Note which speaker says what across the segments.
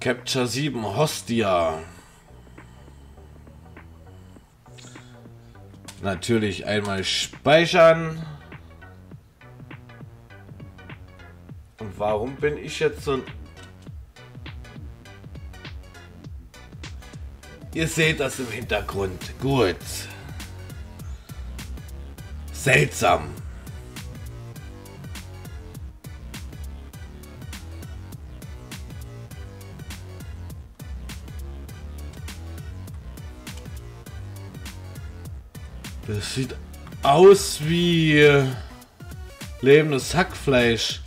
Speaker 1: Capture 7 Hostia. Natürlich einmal speichern. Und warum bin ich jetzt so ein... Ihr seht das im Hintergrund. Gut. Seltsam. Das sieht aus wie lebendes Hackfleisch.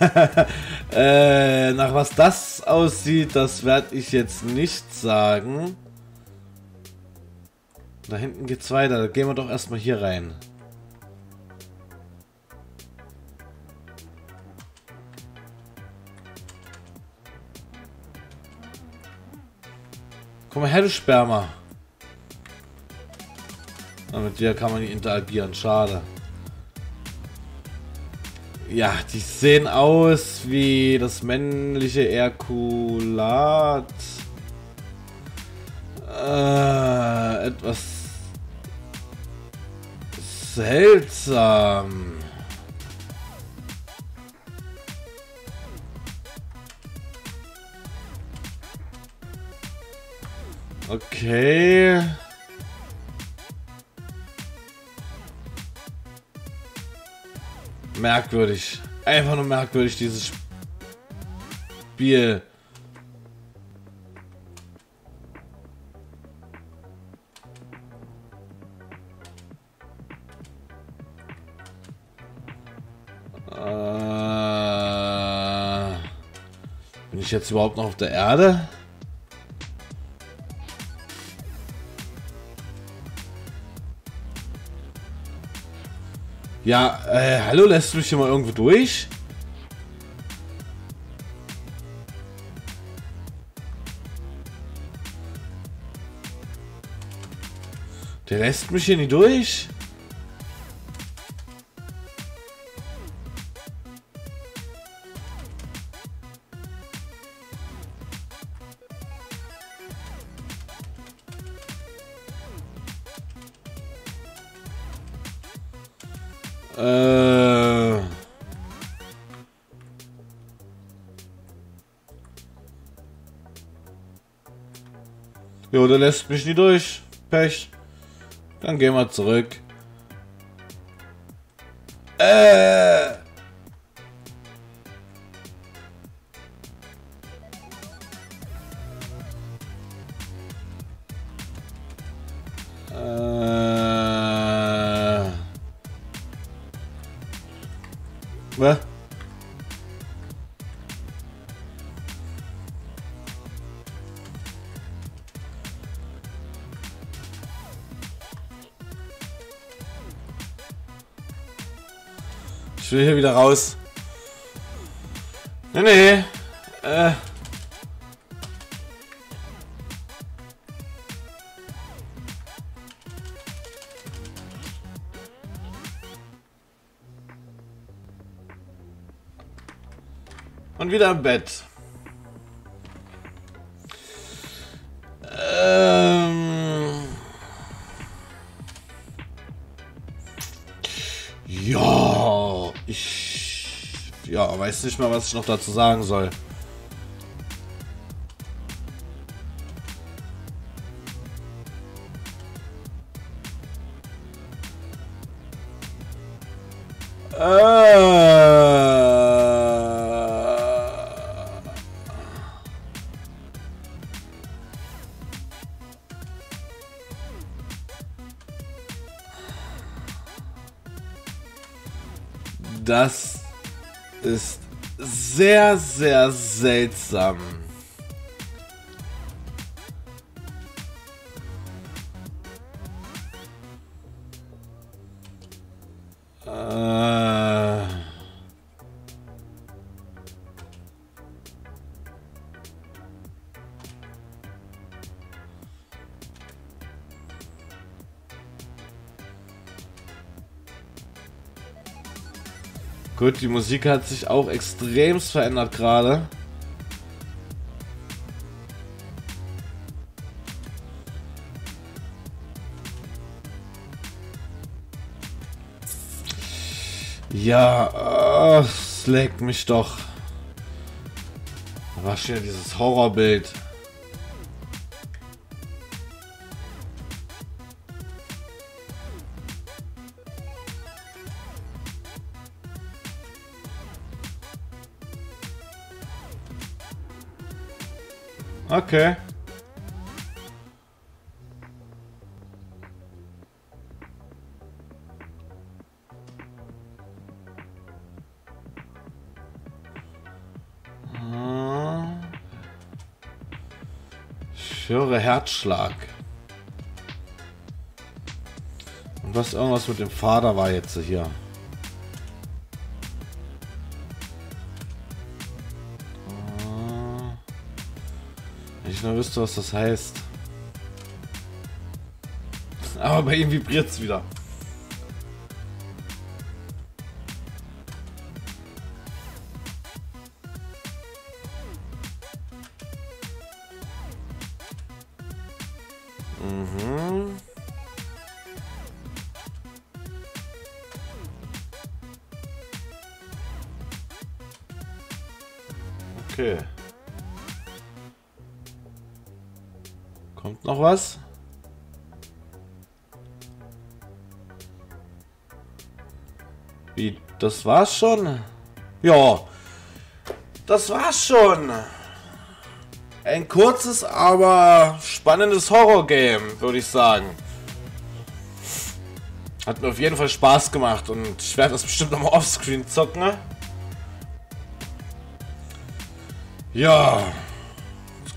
Speaker 1: äh, nach was das aussieht, das werde ich jetzt nicht sagen. Da hinten geht's weiter. Da gehen wir doch erstmal hier rein. Komm mal her, du Sperma. Na, mit dir kann man nicht interagieren. Schade. Ja, die sehen aus wie das männliche Erkulat. Äh, etwas seltsam. Okay. Merkwürdig. Einfach nur merkwürdig, dieses Spiel. Äh, bin ich jetzt überhaupt noch auf der Erde? Ja, äh, hallo, lässt du mich hier mal irgendwo durch? Der lässt mich hier nicht durch? Äh. Jo, der lässt mich nie durch. Pech. Dann gehen wir zurück. Äh. Äh. Was? Ich will hier wieder raus. Nee, nee. Und wieder im Bett. Ähm. Ja, ich. Ja, weiß nicht mal, was ich noch dazu sagen soll. Äh. Das ist sehr, sehr seltsam. Gut, die Musik hat sich auch extremst verändert gerade. Ja, oh, es leckt mich doch. Da war dieses Horrorbild. Okay. Ich höre Herzschlag. Und was irgendwas mit dem Vater war jetzt hier. Ich nur wüsste, was das heißt. Aber bei ihm vibriert es wieder. Mhm. Okay. Kommt noch was? Wie, das war's schon? Ja, das war's schon. Ein kurzes, aber spannendes Horror-Game, würde ich sagen. Hat mir auf jeden Fall Spaß gemacht und ich werde das bestimmt nochmal offscreen zocken. Ja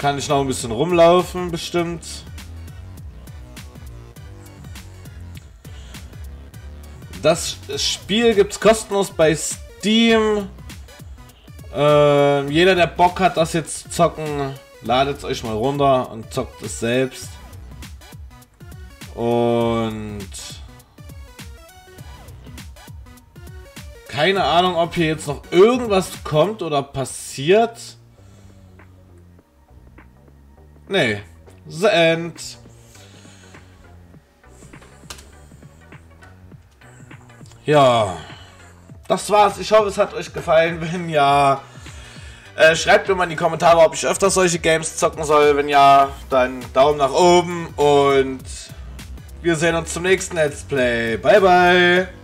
Speaker 1: kann ich noch ein bisschen rumlaufen, bestimmt. Das Spiel gibt es kostenlos bei Steam. Äh, jeder, der Bock hat, das jetzt zu zocken, ladet es euch mal runter und zockt es selbst. Und keine Ahnung, ob hier jetzt noch irgendwas kommt oder passiert. Nee. The End. Ja. Das war's. Ich hoffe, es hat euch gefallen. Wenn ja, äh, schreibt mir mal in die Kommentare, ob ich öfter solche Games zocken soll. Wenn ja, dann Daumen nach oben und wir sehen uns zum nächsten Let's Play. Bye, bye.